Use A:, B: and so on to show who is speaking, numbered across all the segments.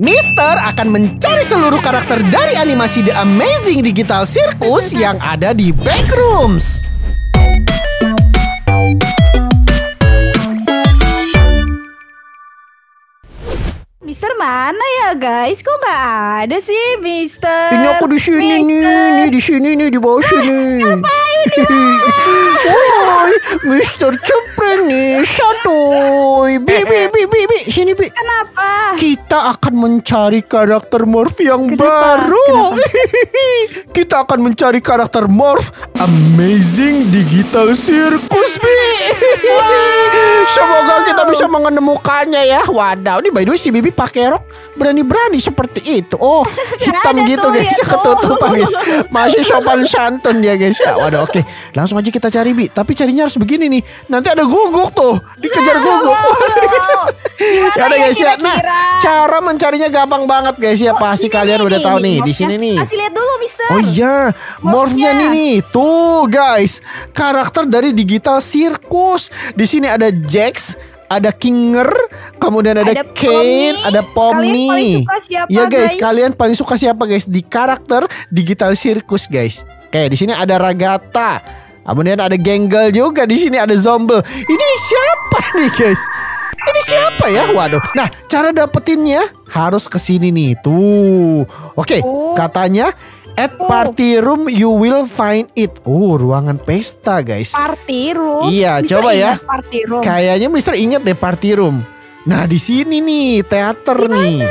A: Mister akan mencari seluruh karakter dari animasi The Amazing Digital Circus yang ada di Backrooms.
B: Mister mana ya guys? Kok nggak ada sih Mister?
A: Ini aku di sini nih, nih di sini nih di bawah sini. Woi, Mister Cepren nih, satu. Bi, bi, bi, bi, bi, sini bi.
B: Kenapa?
A: Kita akan mencari karakter morph yang
B: Kenapa?
A: baru. Kita akan mencari karakter morph Amazing Digital Circus, Bi. Semoga menemukannya ya. Wadaw, ini by the way si Bibi pakai rok berani-berani seperti itu. Oh, hitam
B: ada
A: gitu
B: tuh,
A: guys,
B: ya
A: ketutupan guys. Masih sopan santun dia guys ya. Waduh, oke. Langsung aja kita cari Bi. Tapi carinya harus begini nih. Nanti ada guguk tuh. Dikejar guguk. ya udah guys ya. Nah, cara mencarinya gampang banget guys ya. Pasti
B: Ini
A: kalian
B: nih,
A: udah tahu nih di sini nih.
B: Kasih lihat dulu Mister.
A: Oh iya, morphnya nih nih. Tuh guys, karakter dari digital sirkus. Di sini ada Jax, ada Kinger, kemudian ada,
B: Ada
A: Kane,
B: Pomni.
A: ada Pomni.
B: Kalian paling suka siapa,
A: Ya guys,
B: guys?
A: kalian paling suka siapa guys di karakter digital sirkus guys? Oke, di sini ada Ragata. Kemudian ada Genggel juga di sini ada Zomble. Ini siapa nih guys? Ini siapa ya? Waduh. Nah, cara dapetinnya harus ke sini nih. Tuh. Oke,
B: Oh.
A: katanya at
B: Oh.
A: party room you will find it. Oh, ruangan pesta, guys.
B: Party room.
A: Iya,
B: Mister
A: coba ya.
B: ingat Party room.
A: Kayaknya Mister inget deh party room. Nah, di sini nih teater nih.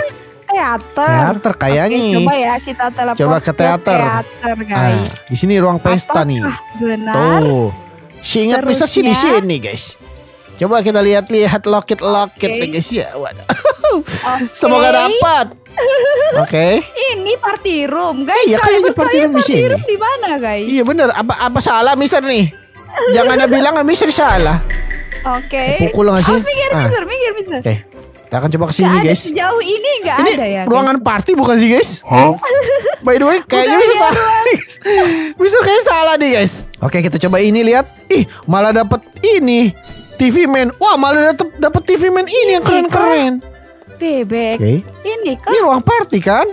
B: Teater.
A: Teater kayaknya.
B: Oke, coba ya kita telepon
A: Coba ke teater.
B: teater
A: Ah,
B: guys.
A: di sini ruang pesta nih.
B: Apakah Benar.
A: Tuh. Si ingat bisa sih di
B: Seterusnya.
A: sini, guys. Coba kita lihat-lihat loket-loket
B: Oke.
A: nih, guys ya. Waduh.
B: Oke.
A: Semoga dapat. Oke.
B: Ini party room, guys.
A: Iya, kayaknya party room di
B: party
A: sini.
B: room di mana, guys?
A: Iya bener. Apa apa salah Mister nih? Jangan ada bilang Mister salah.
B: Oke.
A: Pukul nggak sih?
B: Awas minggir,
A: Ah.
B: minggir, minggir, minggir.
A: Oke. Kita akan coba ke
B: Nggak
A: sini,
B: ada
A: guys.
B: Sejauh ini nggak
A: Ini
B: ada ya. guys?
A: ruangan party bukan sih, guys? By the way, kayaknya bisa
B: ya,
A: salah. nih, guys. bisa kayak salah nih, guys. Oke, kita coba ini lihat. Ih, malah dapat ini. TV Man. Wah, malah dapet, dapet TV Man ini yang keren-keren.
B: Bebek.
A: Oke.
B: Ini kan.
A: Ini ruang party kan?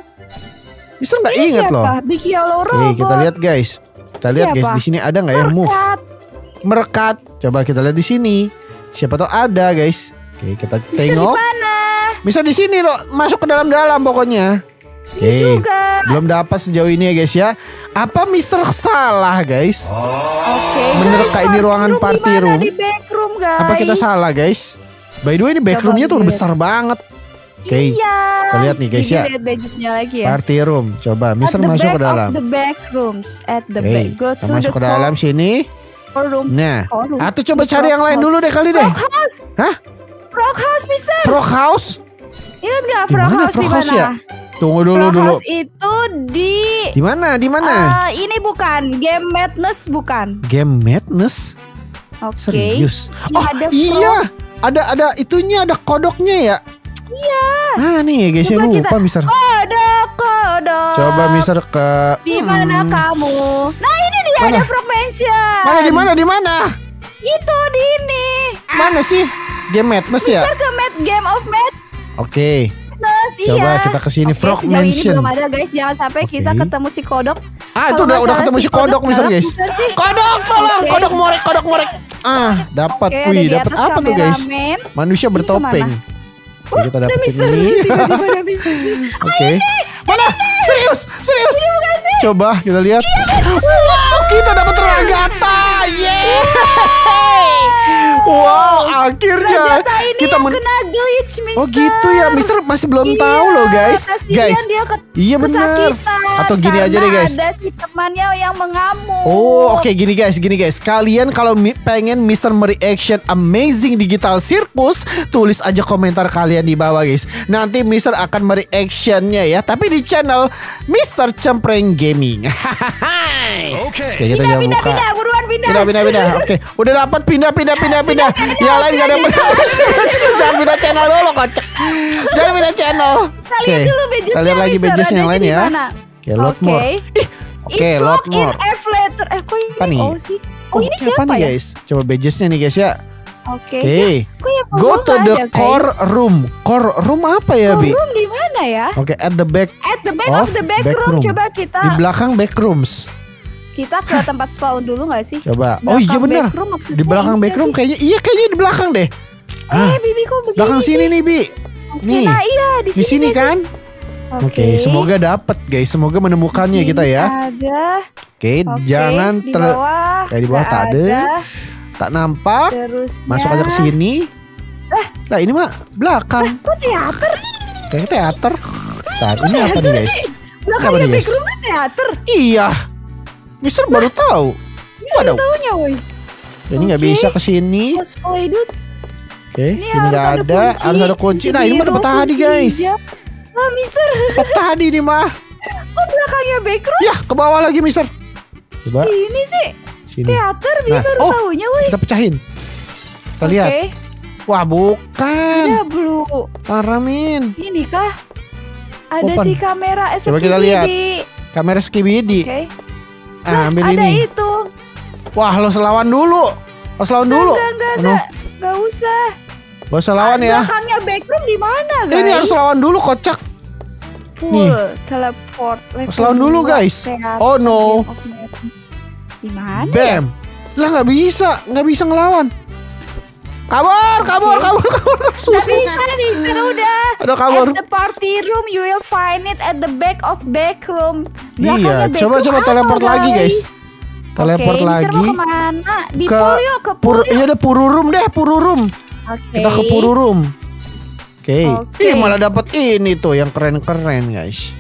A: Bisa nggak
B: Ini
A: inget
B: siapa?
A: loh?
B: Big Yellow
A: Oke, kita lihat guys. Kita lihat guys di sini ada nggak ya move?
B: Merekat.
A: Coba kita lihat di sini. Siapa tahu ada guys. Oke, kita
B: Bisa di
A: tengok.
B: mana?
A: Bisa di sini loh, masuk ke dalam-dalam pokoknya.
B: Ini
A: Oke.
B: juga.
A: Belum dapat sejauh ini ya guys ya. Apa Mister salah guys?
B: Oke. Guys,
A: kak ini ruangan
B: room
A: party room?
B: Di backroom, guys.
A: Apa kita salah guys? By the way ini backroomnya tuh udah
B: lihat.
A: besar banget. Oke.
B: Iya.
A: Kita lihat nih, guys,
B: Jadi
A: ya.
B: Lihat badges-nya lagi ya.
A: Party room. Coba Mister masuk ke dalam.
B: The back rooms. At the
A: Oke,
B: back. Go to
A: masuk
B: the
A: ke dalam sini.
B: room.
A: Nah,
B: room.
A: atau coba
B: The
A: cari yang lain dulu deh kali deh.
B: Frog house.
A: Hah?
B: Frog house, Mister.
A: Frog House?
B: Ingat gak Frog
A: mana
B: house
A: Frog
B: di
A: House
B: mana?
A: ya? Tunggu dulu
B: Frog
A: dulu.
B: house itu di
A: Di mana? Di mana?
B: Eh, ini bukan game Madness bukan.
A: Game Madness?
B: Oke.
A: Serius?
B: Ini
A: Oh
B: ada
A: iya, ada ada itunya ada kodoknya ya.
B: Iya.
A: Nah nih ya guys,
B: Coba
A: lupa Mister.
B: Kodok, kodok.
A: Coba Mister ke
B: Di mana
A: Hmm,
B: kamu? Nah ini dia
A: Mana?
B: ada Frog Mansion.
A: Mana di mana di mana?
B: Itu di ini.
A: Mana sih? Game Madness ya?
B: Mister ke Mad Game of Madness.
A: Oke. Coba
B: iya.
A: kita ke sini
B: Oke,
A: Frog Mansion.
B: ini belum ada guys, jangan sampai
A: Oke.
B: kita ketemu si kodok.
A: Ah, itu udah udah ketemu si kodok Mister guys.
B: sih?
A: Kodok tolong,
B: Oke.
A: kodok morek, kodok morek. Ah, dapat. Wih, dapat apa tuh guys? Manusia bertopeng. Oke, kita
B: Ada
A: dapetin ini. Oke. Mana? Serius? Serius? Coba kita lihat. Wow, kita dapat ragata. Yeay. Wow, akhirnya
B: Ragata ini
A: kita men
B: kena glitch, Mister.
A: Oh gitu ya, Mister masih belum
B: Iya,
A: tahu loh guys. Guys,
B: dia ke-
A: iya
B: kesakitan
A: Atau gini aja deh guys.
B: Ada si temannya yang mengamuk.
A: Oh oke gini guys gini guys Kalian kalau pengen Mister mereaction Amazing Digital Circus Tulis aja komentar kalian di bawah guys Nanti Mister akan mereactionnya ya Tapi di channel Mister Cempreng Gaming Oke kita
B: Pindah,
A: jangan
B: pindah,
A: buka
B: pindah, buruan pindah.
A: Pindah pindah pindah Oke udah dapat pindah pindah pindah pindah Yang lain gak ada Jangan pindah channel dulu kocak Jangan pindah channel
B: Kita lihat
A: Oke,
B: dulu badges
A: Kita lihat lagi badges yang lain ya Oke load
B: Oke.
A: more Oke
B: It's
A: load
B: locked in
A: more
B: F letter. Eh kok ini
A: Apa nih?
B: oh sih? Oh, ini
A: apa
B: siapa
A: nih
B: ya?
A: guys? Coba badgesnya nih guys ya.
B: Oke.
A: Oke.
B: Kok yang
A: Go
B: bawah
A: to the
B: ada, guys?
A: core room. Core room apa ya,
B: Core
A: Bi?
B: room di mana ya?
A: Oke, at the back
B: At the back
A: Of
B: of, the back,
A: back
B: room.
A: room.
B: Coba kita
A: di belakang back rooms.
B: kita ke tempat spawn dulu nggak sih?
A: Coba. oh iya
B: Belakang
A: benar.
B: back room maksudnya
A: Di belakang back room kayaknya iya kayaknya di belakang deh. Ah,
B: Eh, Bibi kok begini?
A: belakang sini nih, Bi.
B: Oke,
A: nih.
B: Nah, iya di sini.
A: Di sini kan? Oke, semoga dapat guys. Semoga menemukannya kita ya.
B: Ada.
A: Oke,
B: Oke,
A: jangan
B: di
A: ter
B: bawah.
A: kayak di bawah tak ada. Tak nampak.
B: Terus
A: Masuk aja ke sini. Lah ini mah belakang.
B: Kok teater?
A: Kayak teater. Bentar, ini apa nih guys?
B: Belakangnya
A: Apa nih, guys?
B: back room tuh teater.
A: Iya. Mister baru tahu. Waduh.
B: Taunya woi.
A: Ini nggak
B: Oke.
A: bisa ke sini.
B: Dude.
A: Oke,
B: Ini
A: ini nggak
B: harus
A: ada. Harus ada kunci. Nah, ini mah tempat tadi guys.
B: Lah, Mister.
A: Tempat tadi nih mah.
B: Kok belakangnya back room
A: Ya, ke bawah lagi, Mister. Coba
B: ini sih?
A: Sini.
B: Teater,
A: Nah,
B: baru
A: oh.
B: taunya woi.
A: Kita pecahin. Kita lihat.
B: Oke.
A: Wah, bukan.
B: Ada blue.
A: Paramin.
B: Ini kah? Ada
A: Open.
B: si kamera
A: Coba kita lihat. Kamera skibidi.
B: Oke.
A: Ah, ambil
B: ada
A: ini.
B: itu.
A: Wah, lo selawan dulu. Harus lawan dulu.
B: Enggak, enggak,
A: Oh, no.
B: enggak. Enggak usah.
A: Gak usah lawan ya.
B: Belakangnya backroom di mana, guys?
A: Ini harus lawan dulu kocak.
B: Full teleport.
A: Harus lawan dulu, guys. Oh, no.
B: Game of Madness. Di mana? ya?
A: Bam. Lah nggak bisa, nggak bisa ngelawan. Kabur, kabur, kabur, kabur. Susah.
B: bisa, bisa udah.
A: Ada kabur.
B: At the party room, you will find it at the back of back room.
A: Iya,
B: Belakangnya back
A: coba
B: room
A: coba teleport lagi, guys. Teleport
B: Mister
A: lagi
B: mau ke mana? Di
A: ke
B: pool yuk, ke
A: pur
B: pool yuk.
A: iya deh pururum deh, pururum.
B: Oke.
A: Kita ke pururum. Oke.
B: Oke.
A: Ih, malah dapat ini tuh yang keren-keren, guys.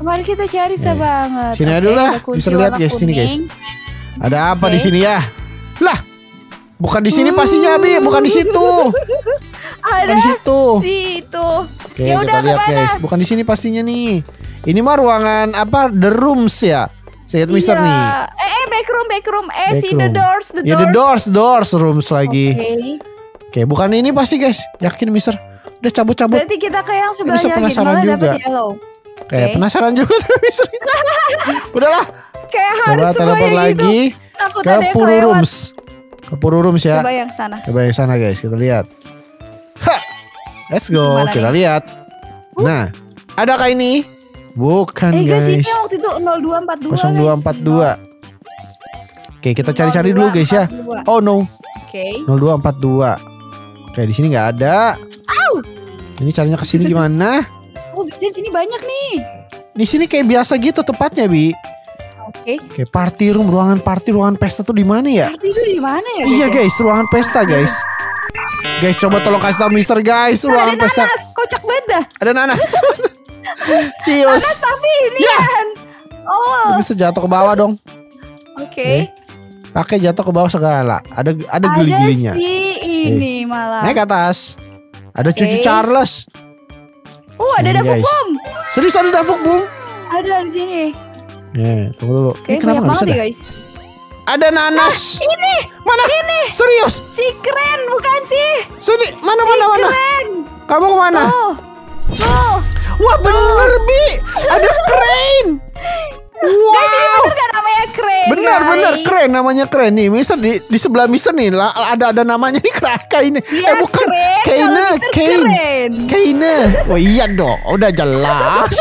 B: Kemarin kita cari susah banget.
A: Sini
B: Oke,
A: aja dulu lah. Bisa lihat, guys. Sini, guys. Ada apa
B: Oke.
A: di sini ya? Lah. Bukan di sini pastinya, Bi. Bukan di situ. Bukan
B: Ada
A: di situ.
B: situ.
A: Oke,
B: Ya udah
A: kita lihat
B: ke mana?
A: guys. Bukan di sini pastinya nih. Ini mah ruangan apa? The rooms ya. Saya Mister
B: Iya.
A: nih.
B: Eh, eh, back room, back room. Eh, see
A: Back
B: the
A: room.
B: doors, the
A: Ya the
B: doors.
A: doors, doors rooms lagi.
B: Oke.
A: Oke, bukan ini pasti guys. Yakin Mister. Udah cabut-cabut.
B: Berarti kita ke yang sebelahnya lagi.
A: penasaran juga. Kayak penasaran juga Mister. Udahlah.
B: Kayak harus
A: Coba telepon
B: gitu.
A: lagi
B: Takut
A: ke
B: ada yang
A: Puru
B: kelewat.
A: Rooms. Ke Puru Rooms ya.
B: Coba yang sana.
A: Coba yang sana guys, kita lihat. Ha! Let's go,
B: Gimana
A: kita
B: nih?
A: lihat. Nah, adakah ini? Bukan
B: Eh guys, ini
A: guys.
B: yang waktu itu 0242 guys.
A: 0242. Oke, kita cari-cari dulu guys ya.
B: 0242.
A: Oh no,
B: Oke.
A: 0242. Oke, di sini nggak ada.
B: Au!
A: Ini caranya ke sini gimana?
B: Oh, di sini banyak nih.
A: Di sini kayak biasa gitu tepatnya, Bi.
B: Oke.
A: Oke, party room, ruangan party, ruangan pesta tuh di mana ya?
B: Arti itu di mana ya?
A: Iya,
B: ya?
A: guys, ruangan pesta, guys. Guys, coba tolong kasih tahu Mister guys,
B: Ada
A: ruangan pesta.
B: nanas, kocak banget dah.
A: Ada nanas. Cius.
B: Nanas tapi ini
A: Ya.
B: kan. Oh,
A: Bisa jatuh ke bawah dong.
B: oke.
A: Pakai jatuh ke bawah segala. Ada ada
B: Ada
A: geli-gelinya.
B: sih ini malah.
A: Naik ke atas. Ada cucu
B: Oke.
A: Charles.
B: Oh, ada dapur
A: guys.
B: bom.
A: Serius ada dafuk, Bung?
B: Ada di sini.
A: Nih, tunggu dulu.
B: Oke,
A: Ini kenapa bisa
B: banget
A: dah?
B: guys.
A: Ada nanas.
B: Ini,
A: Mana?
B: ini.
A: Serius?
B: Si keren bukan sih?
A: Sini, mana
B: si
A: mana mana?
B: keren.
A: Kamu ke mana?
B: Oh. Oh.
A: Wah bener Bi, ada keren. Benar benar keren namanya keren nih. Mister di di sebelah Mister nih lah, ada ada namanya nih Kraka ini.
B: Iya,
A: eh bukan
B: keren.
A: Kaina, Kain.
B: keren.
A: Kaina. Oh iya dong, udah jelas.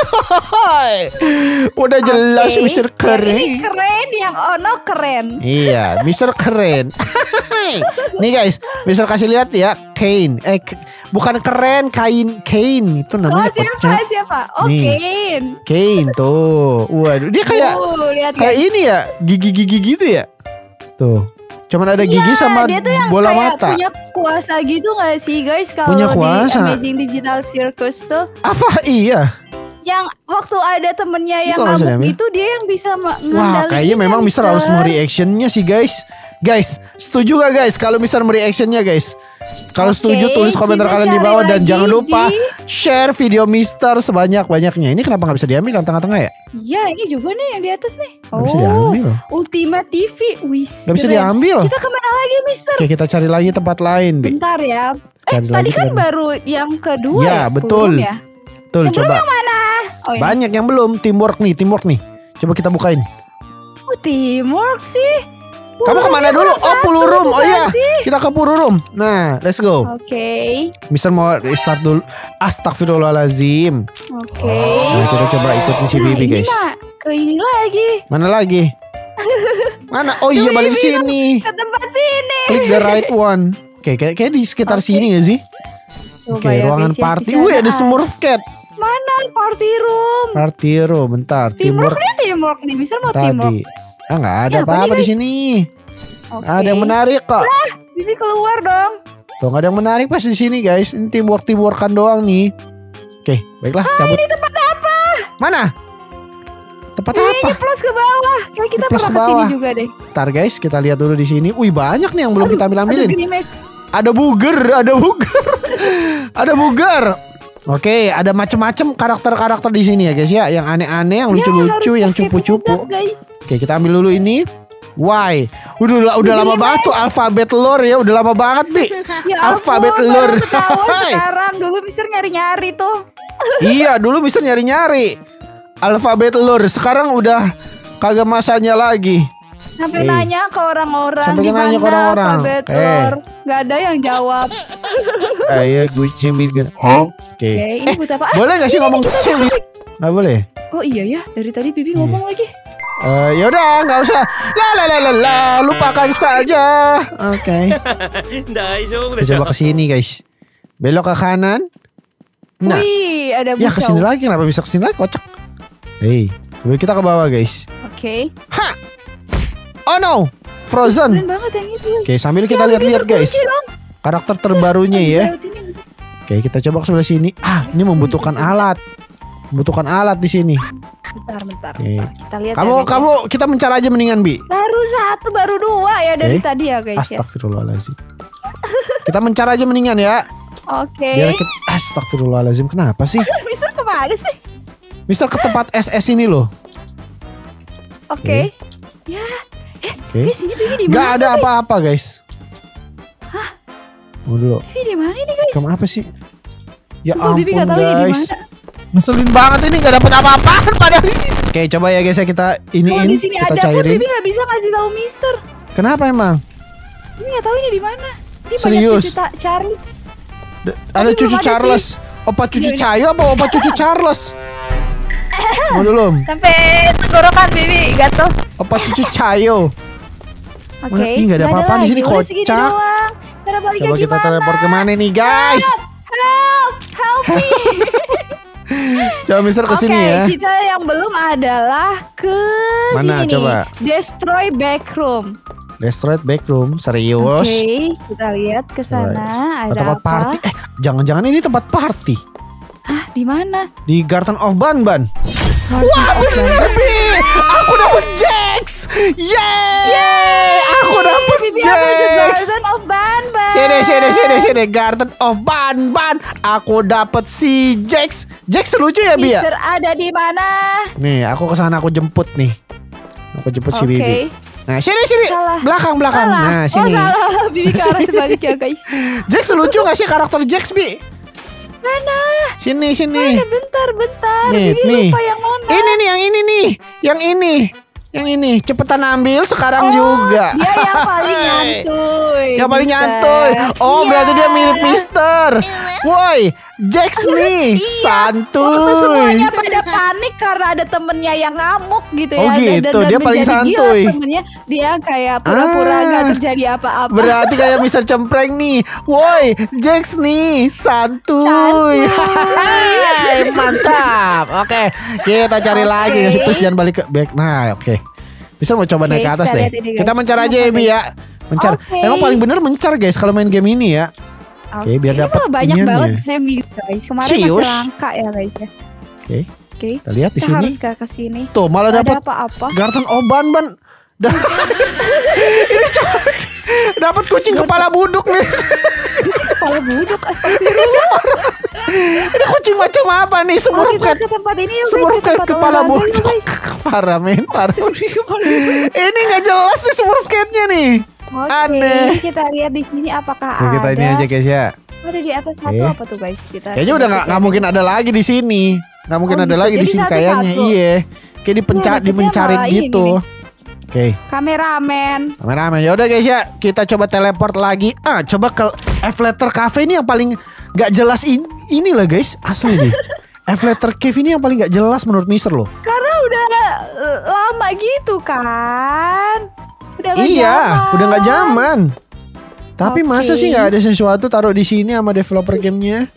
A: udah jelas
B: Oke,
A: Mister keren.
B: Ini keren, yang Ono keren.
A: Iya, Mister keren. Nih guys, Mister kasih lihat ya, Kane. Eh, bukan keren, kain, Kane itu
B: Oh,
A: namanya
B: siapa?
A: kocak.
B: Siapa? Oh,
A: Nih.
B: Kane.
A: Kane tuh. Waduh, dia kayak
B: Uh, lihat
A: kayak ini ya, gigi-gigi gitu ya. Tuh. Cuman ada gigi
B: Iya,
A: sama
B: dia tuh yang
A: bola
B: kayak
A: mata.
B: punya kuasa gitu gak sih guys kalau
A: Punya
B: di
A: kuasa.
B: Amazing Digital Circus tuh
A: Apa iya?
B: yang waktu ada temennya yang ngamuk
A: diambil?
B: itu dia yang bisa ma-
A: Wah, kayaknya memang Mister harus
B: Mister.
A: mereactionnya sih guys. Guys, setuju gak guys kalau Mister mereactionnya guys? Kalau
B: Oke,
A: setuju tulis komentar kalian di bawah dan
B: lagi
A: jangan lupa share video Mister sebanyak-banyaknya. Ini kenapa nggak bisa diambil yang tengah-tengah ya?
B: Iya ini juga nih yang di atas nih
A: Nggak bisa diambil.
B: Ultimate TV Wis
A: Nggak bisa diambil.
B: Kita ke mana lagi Mister
A: Oke, kita cari lagi tempat lain, Bi.
B: Bentar ya Eh tadi kan baru yang kedua
A: Ya,
B: ya
A: betul.
B: Ya
A: Tuh,
B: Yang belum
A: coba.
B: yang mana Oh ini
A: Banyak yang belum teamwork nih, teamwork nih. Coba kita bukain.
B: Oh, teamwork sih
A: Kamu ke
B: mana
A: dulu? Oh,
B: satu
A: puru room. Oh iya, kita ke puru room. Nah, let's go.
B: Oke.
A: Mister mau start dulu. Astagfirullahalazim.
B: Oke.
A: Nah, kita coba ikutin si
B: Nah,
A: Bibi, guys.
B: ke ini lagi.
A: Mana lagi? Mana? Oh iya, balik sini.
B: Ke tempat sini.
A: Klik the right one. Oke, kayak kayak di sekitar
B: Oke.
A: sini gak sih? Oke,
B: Coba ya,
A: ruangan
B: ya,
A: party. Wih,
B: ada.
A: Smurf Cat.
B: Mana party room?
A: Party room, bentar.
B: Teamwork
A: Teamwork
B: nih teamwork nih. Mister mau teamwork.
A: Ah, nggak ada
B: apa
A: apa-apa di sini.
B: Oke.
A: Ada yang menarik kok.
B: Bibi keluar dong.
A: Tuh, nggak ada yang menarik pas di sini, guys. Ini teamwork teamworkan doang nih. Oke, baiklah, cabut.
B: Ah, Ini tempat apa?
A: Mana? Tempat apa?
B: Ini plus ke bawah. Kayak kita
A: Plus
B: pernah
A: ke bawah.
B: juga deh.
A: Ntar guys, kita lihat dulu di sini. Wih, banyak nih yang belum kita ambil
B: Aduh,
A: ambilin.
B: Grimace.
A: Ada buger, ada buger. ada buger. Oke, ada macem-macem karakter-karakter di sini ya guys ya, yang aneh-aneh, yang
B: Ya,
A: lucu-lucu,
B: harus
A: yang cupu-cupu. Oke, kita ambil dulu ini. Why? Udah udah lama banget tuh alfabet lore ya, udah lama banget, Bi.
B: Ya
A: Alfabet
B: baru ketahuan
A: Hai.
B: sekarang. Dulu Mister nyari-nyari tuh.
A: iya, dulu bisa nyari-nyari. Alfabet lore, sekarang udah kagak masanya lagi.
B: Sampai
A: hey.
B: nanya ke orang-orang
A: Sampai nanya ke orang-orang. Eh.
B: Gak ada yang jawab.
A: Ayo ah, iya, gue cimbil Oke.
B: Ini? Eh, ah.
A: Boleh gak sih ngomong cemil Gak boleh?
B: Oh iya ya Dari tadi Bibi iya. ngomong lagi.
A: Eh, uh, yaudah nggak usah. La la la la la lupakan saja. Oke.
C: Okay.
A: coba ke sini guys. Belok ke kanan. Nah.
B: Wih, ada
A: ya ke sini lagi kenapa bisa ke sini lagi? Kocak. Hei kita ke bawah guys.
B: Oke. Okay.
A: ha! Oh no. Frozen.
B: Keren banget yang itu.
A: oke sambil kita lihat-lihat guys. karakter terbarunya ya. oke kita coba ke sebelah sini. Ah ini membutuhkan alat. Membutuhkan alat di sini.
B: Bentar, bentar.
A: oke.
B: Kita lihat
A: kamu
B: ya,
A: kamu kita mencari aja mendingan bi.
B: Baru satu, baru dua ya dari
A: Oke.
B: tadi ya guys ya.
A: Astagfirullahaladzim. Kita mencari aja mendingan ya.
B: Oke.
A: Biar kita Astagfirullahaladzim Kenapa sih?
B: Mister ke mana sih?
A: Misal ke tempat SS ini loh.
B: Oke. Ya,
A: Oke
B: di sini Bibi di mana?
A: Gak ada
B: guys?
A: apa-apa guys Tunggu dulu
B: Bibi di mana ini guys?
A: Kamu apa sih Ya
B: Sumpah, Bibi
A: ampun
B: nggak tahu ini di
A: guys
B: mana.
A: Ngeselin banget ini Gak dapet apa-apaan padahal di sini Oke coba ya guys ya kita iniin
B: di sini
A: Kita
B: ada
A: cairin
B: Bibi nggak bisa ngasih tahu Mister.
A: Kenapa emang
B: Bibi nggak tahu ini di mana. Ini
A: Serius?
B: Charlie.
A: D- Ada cucu Charles Opa cucu
B: Iya, ini.
A: Cayo apa opa cucu Charles Mau dulu
B: Sampai tenggorokan Bibi gatel.
A: Opa cucu Cayo
B: Oke.
A: Wah, ih, nggak ada apa-apaan di sini, kocak.
B: Cara baliknya
A: Coba kita
B: gimana?
A: teleport ke mana nih guys
B: Help, help me.
A: Coba Mister ke sini
B: Oke,
A: ya
B: kita yang belum adalah ke
A: Mana,
B: sini nih.
A: coba?
B: Destroy backroom.
A: Destroyed backroom serius
B: Oke, kita lihat ke sana ada
A: tempat
B: apa?
A: party. Eh, jangan-jangan ini tempat party
B: di mana?
A: di Garden of Banban.
B: Garden
A: Wah,
B: of
A: bener Bi. Aku dapet Jax. Yeay! Aku dapet
B: Bibi
A: Jax.
B: Garden of Banban?
A: Sini, sini, sini, sini. Garden of Banban. Aku dapet si Jax. Jax lucu ya, Bi ya?
B: Mister ada di mana?
A: Nih, aku ke sana aku jemput nih. Aku jemput si
B: Oke.
A: Bibi. Nah, sini, sini.
B: Salah.
A: Belakang, belakang.
B: Salah.
A: Nah,
B: Oh
A: sini.
B: salah, Bibi ke arah sebaliknya guys.
A: Jax lucu gak sih karakter Jax, Bi?
B: Mana?
A: Sini, sini.
B: Mana? Bentar, bentar.
A: Nih,
B: Bibi
A: nih.
B: lupa yang mana?
A: Ini nih, yang ini nih. Yang ini. Yang ini. Cepetan ambil sekarang
B: Oh,
A: juga.
B: Dia yang paling nyantuy.
A: Yang paling
B: Mister.
A: nyantuy. Oh,
B: Iya.
A: berarti dia mirip Mister. Woi, Jax nih.
B: Iya.
A: Santuy.
B: Semuanya pada panik karena ada temennya yang ngamuk gitu
A: Oh,
B: ya.
A: gitu. Dia paling
B: menjadi gila
A: santuy.
B: temennya dia kayak pura-pura
A: Ah.
B: gak terjadi apa-apa.
A: Berarti kayak Mister Cempreng nih. Woi, Jax nih. Santuy. Hai, Mantap. Oke, kita cari
B: Oke.
A: lagi. Ngasih please jangan balik ke back. Nah, oke. Bisa mau coba
B: Oke,
A: naik ke atas deh. Kita mencar aja ya, Bi ya. Mencar.
B: Oke.
A: Emang paling bener mencar guys kalau main game ini ya. Oke, biar
B: Ini
A: dapat
B: banyak
A: iniannya.
B: banget semi guys. Kemarin
A: Cius.
B: masih langka ya guys ya.
A: Oke,
B: Oke.
A: kita lihat di sini.
B: harus ke sini.
A: Tuh, malah dapat
B: apa-apa?
A: Garden Oban ban. Ini cepet. Dapat kucing kepala buduk nih.
B: Kucing kepala buduk astagfirullah.
A: Ini kucing macam apa nih?
B: Oh, kita
A: cat.
B: ke tempat ini yuk ke
A: kepala buduk. Parah men, parah. Ini nggak jelas nih catnya nih.
B: Oke,
A: Aneh.
B: kita lihat di sini apakah
A: Oke, kita
B: ada.
A: ini aja guys ya.
B: Ada di atas satu
A: Oke.
B: apa tuh guys? Kita
A: Kayaknya udah nggak nggak mungkin ada lagi di sini. Nggak mungkin
B: Oh,
A: ada
B: gitu.
A: lagi di
B: Jadi
A: sini
B: satu-satu.
A: kayaknya. Iya. Kayak dipenca
B: Wah, dapetnya
A: dipencarin
B: malah ini
A: gitu. Oke,
B: Kameramen.
A: kameramen. Ya udah guys ya, kita coba teleport lagi. Ah, coba ke F letter cafe ini yang paling nggak jelas in ini lah guys, asli nih. F letter cave ini yang paling nggak jelas menurut Mister loh.
B: Karena udah eh, lama gitu kan. Udah nggak
A: iya,
B: zaman.
A: udah nggak zaman. Tapi
B: Oke.
A: masa sih nggak ada sesuatu taruh di sini sama developer gamenya?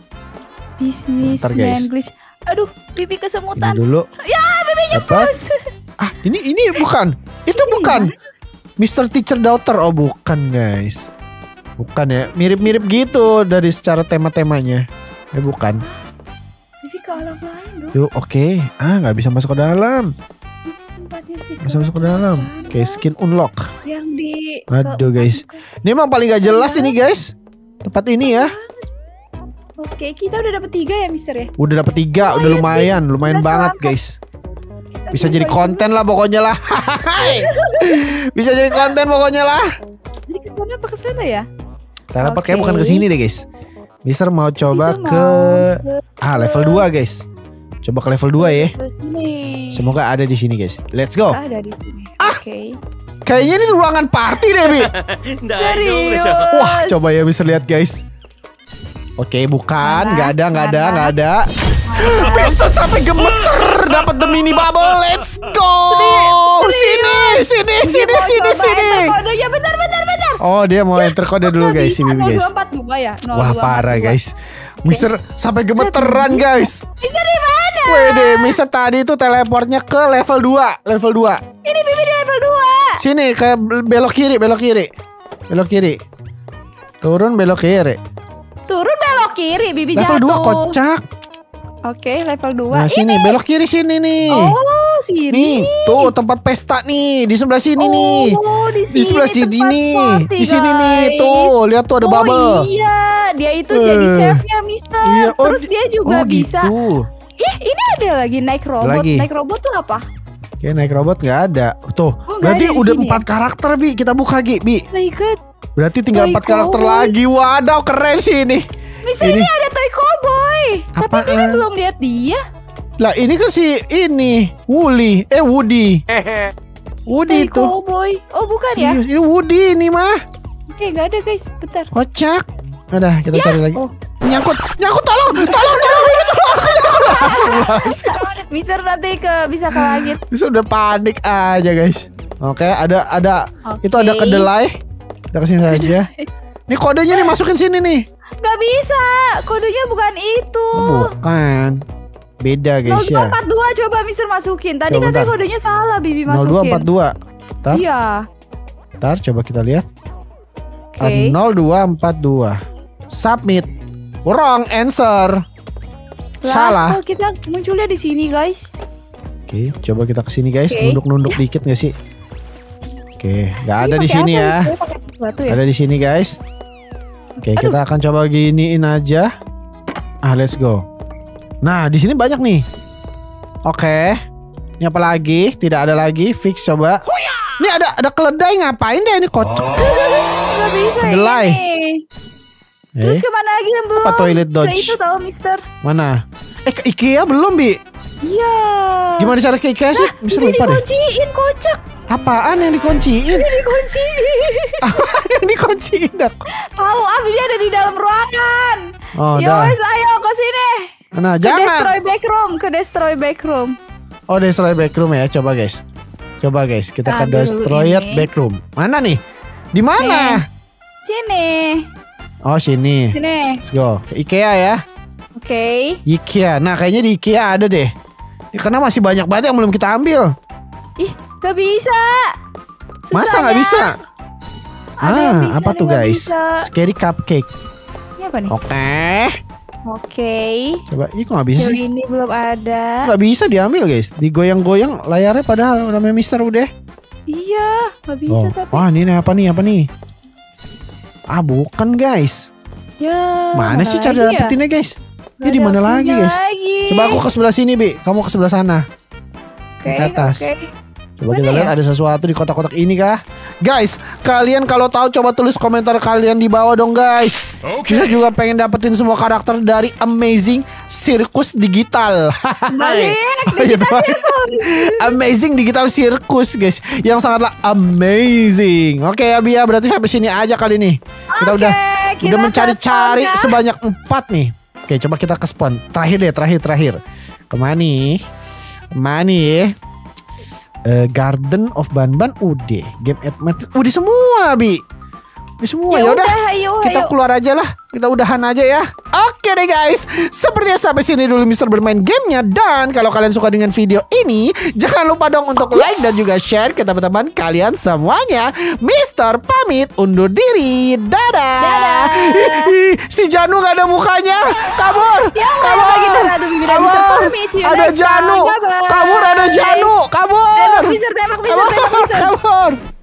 B: Bisnis. English. Aduh, pipi
A: Ini
B: kesemutan.
A: dulu.
B: Ya, pipinya
A: Apa?
B: pus.
A: Ah, ini ini bukan. Itu bukan. Mr. Teacher Daughter. Oh, bukan, guys. Bukan ya. Mirip-mirip gitu dari secara tema-temanya. Eh, bukan.
B: Pipi ke alam lain dong.
A: Yuk, oke. Ah, nggak bisa masuk ke dalam.
B: Sih.
A: Bisa masuk ke dalam. Oke, skin unlock.
B: Yang di.
A: Aduh, guys. Ini emang paling gak jelas ini, guys. Tempat ini ya.
B: Oke, kita udah dapet tiga ya, Mister ya.
A: Udah dapet tiga, udah
B: Lumayan
A: lumayan, lumayan
B: Udah
A: banget,
B: selamat.
A: guys. Bisa jadi konten lah pokoknya lah. Bisa jadi konten pokoknya lah.
B: Jadi ke sana apa ke sana ya?
A: Kayak
B: Oke.
A: bukan ke sini deh, guys. Mister mau coba ke
B: mau
A: ah level 2, guys. Coba ke level 2 ya. Semoga ada di sini guys. Let's go.
B: Ada di sini. Ah. Oke. Okay.
A: Kayaknya ini ruangan party deh, Bi.
B: Serius.
A: Wah, coba ya bisa lihat guys. Oke, okay,
B: bukan,
A: nggak ada, nggak ada, nggak ada. Bisa sampai gemeter dapat the mini bubble. Let's go. Sini, sini, sini,
B: iya,
A: sini, sini.
B: Kodenya benar-benar.
A: Oh, dia mau enter kode dulu, guys, si Bibi, guys.
B: 0242 ya.
A: Wah, parah,
B: 0242.
A: guys. Mister sampai gemeteran, guys.
B: Bisa di mana?
A: Wede, Mister tadi itu teleportnya ke level 2, level 2.
B: Ini Bibi di level 2.
A: Sini kayak belok kiri, belok kiri. Belok kiri. Turun belok kiri.
B: Turun belok kiri, Bibi
A: Level
B: jatuh.
A: 2 kocak.
B: Oke, level 2.
A: Nah, sini belok kiri sini nih.
B: Oh, sini.
A: Nih, tuh tempat pesta nih di sebelah sini nih.
B: Oh, di
A: Di
B: sini.
A: sebelah sini
B: tempat
A: nih.
B: party,
A: Di sini nih, tuh. Lihat tuh ada
B: oh,
A: bubble.
B: iya, dia itu
A: Eh.
B: jadi chefnya Mister.
A: Iya, oh,
B: Terus
A: di-
B: dia juga
A: oh,
B: bisa.
A: gitu.
B: Ih, ini ada lagi naik robot.
A: Lagi.
B: Naik robot tuh apa?
A: Oke, naik robot nggak ada. Tuh,
B: Oh,
A: berarti
B: ada di
A: udah
B: sini
A: empat karakter bi. Kita buka Gi, bi.
B: Oh my god.
A: Berarti tinggal empat karakter lagi. Wadaw, keren sih ini.
B: Mister
A: Ini.
B: ini, ada toy cowboy. Tapi? Bibi belum lihat dia.
A: Lah, ini kan si ini Woody. Eh, Woody. Woody
B: Toy
A: itu.
B: cowboy. Oh, bukan ya?
A: Ini Woody ini mah.
B: Oke, nggak ada guys. Bentar.
A: Kocak. Udah, kita cari lagi.
B: Oh.
A: Nyangkut, nyangkut, tolong, tolong, tolong, tolong. Langsung.
B: Mister nanti ke bisa ke langit.
A: Bisa udah panik aja guys. Oke, ada ada itu ada kedelai. Kita ke sini saja. Ini kodenya nih masukin sini nih.
B: Nggak bisa. Kodenya bukan itu.
A: Oh, bukan. Beda guys ya.
B: 0242 coba Mister masukin. Tadi
A: Coba
B: katanya kodenya salah Bibi masukin.
A: 0242. Ntar,
B: Iya.
A: ntar coba kita lihat.
B: Oke.
A: Ah, 0242. Submit. Wrong answer.
B: Lah,
A: Salah.
B: kita munculnya di sini guys.
A: Oke, coba kita ke sini guys.
B: Oke.
A: Nunduk-nunduk dikit gak sih? Oke, nggak ada di sini ya.
B: Ya?
A: Ada di sini guys. Oke,
B: Aduh.
A: kita akan coba giniin aja. Ah, let's go. Nah, di sini banyak nih. Oke. Ini apa lagi? Tidak ada lagi. Fix coba. Ini ada ada keledai ngapain deh ini kocok.
B: Nggak bisa
A: Kedelai.
B: ini. Terus
A: Eh,
B: ke mana lagi yang belum?
A: Apa toilet
B: Ke
A: dodge?
B: itu tahu Mister.
A: mana? Eh, ke IKEA belum, Bi?
B: Iya.
A: Gimana cara ke IKEA sih? Bisa
B: Ini
A: lupa deh.
B: dikunciin kocak.
A: Apaan yang dikunciin?
B: Ini dikunciin.
A: Apaan yang dikunciin? Dak?
B: Tahu ah Bibi ada di dalam ruangan.
A: Oh,
B: Yo
A: dah.
B: wes ke.
A: Nah,
B: Ke destroy
A: jangan.
B: backroom, ke destroy backroom.
A: Oh, destroy backroom ya. Coba, guys. Coba, guys. Kita ke destroyed
B: ini.
A: backroom. Mana nih? Di mana?
B: Sini.
A: Oh, sini.
B: Sini.
A: Let's go. Ke IKEA ya.
B: Oke.
A: IKEA. Nah, kayaknya di IKEA ada deh. Ya, karena masih banyak banget yang belum kita ambil.
B: Ih, gak bisa.
A: Masa nggak
B: Susahnya.
A: bisa?
B: Ada
A: ah,
B: bisa,
A: apa tuh guys?
B: bisa.
A: Scary cupcake.
B: Ini apa nih?
A: Oke.
B: Oke.
A: Coba, ini kok nggak bisa sih?
B: ini belum ada.
A: Nggak bisa diambil guys. Digoyang-goyang layarnya padahal namanya Mister udah.
B: Iya, gak bisa
A: Oh,
B: tapi.
A: wah ini nih, apa nih? Apa nih? Ah, bukan guys.
B: Ya.
A: Mana, sih cara
B: ya?
A: dapetinnya guys?
B: Nggak
A: Ini di mana lagi guys?
B: lagi.
A: Coba aku ke sebelah sini, Bi. Kamu ke sebelah sana.
B: Oke,
A: ke atas.
B: oke.
A: Coba
B: Mana
A: kita
B: ya?
A: lihat ada sesuatu di kotak-kotak ini kah? Guys, kalian kalau tahu coba tulis komentar kalian di bawah dong guys. Kita juga pengen dapetin semua karakter dari Amazing Circus Digital.
B: Balik,
A: Oh, iya,
B: Digital.
A: Amazing Digital Circus guys, yang sangatlah amazing. Oke ya Bia, berarti sampai sini aja kali ini. Kita
B: Oke,
A: udah
B: kita
A: udah mencari-cari
B: ya.
A: sebanyak empat nih. Oke, coba kita ke spawn. Terakhir deh, terakhir terakhir. Ke mana nih? Ke mana nih? Eh, Garden of Banban udah. Game at udah semua, Bi. Udah semua ya udah.
B: ayo,
A: Kita
B: ayo.
A: keluar aja lah. Kita udahan aja ya. Oke deh guys. Sepertinya sampai sini dulu Mister bermain gamenya. Dan kalau kalian suka dengan video ini, jangan lupa dong untuk like dan juga share ke teman-teman kalian semuanya. Mister pamit undur diri. Dadah.
B: Dadah.
A: Si Janu gak ada mukanya. Kabur.
B: Ya,
A: kabur.
B: lagi Teradu Bibi dan Mister pamit.
A: Ada. Janu. Kabur ada Janu. Kabur.
B: Tembak, Mister, tembak, Mister,
A: kabur.
B: tembak, Mister.
A: Kabur.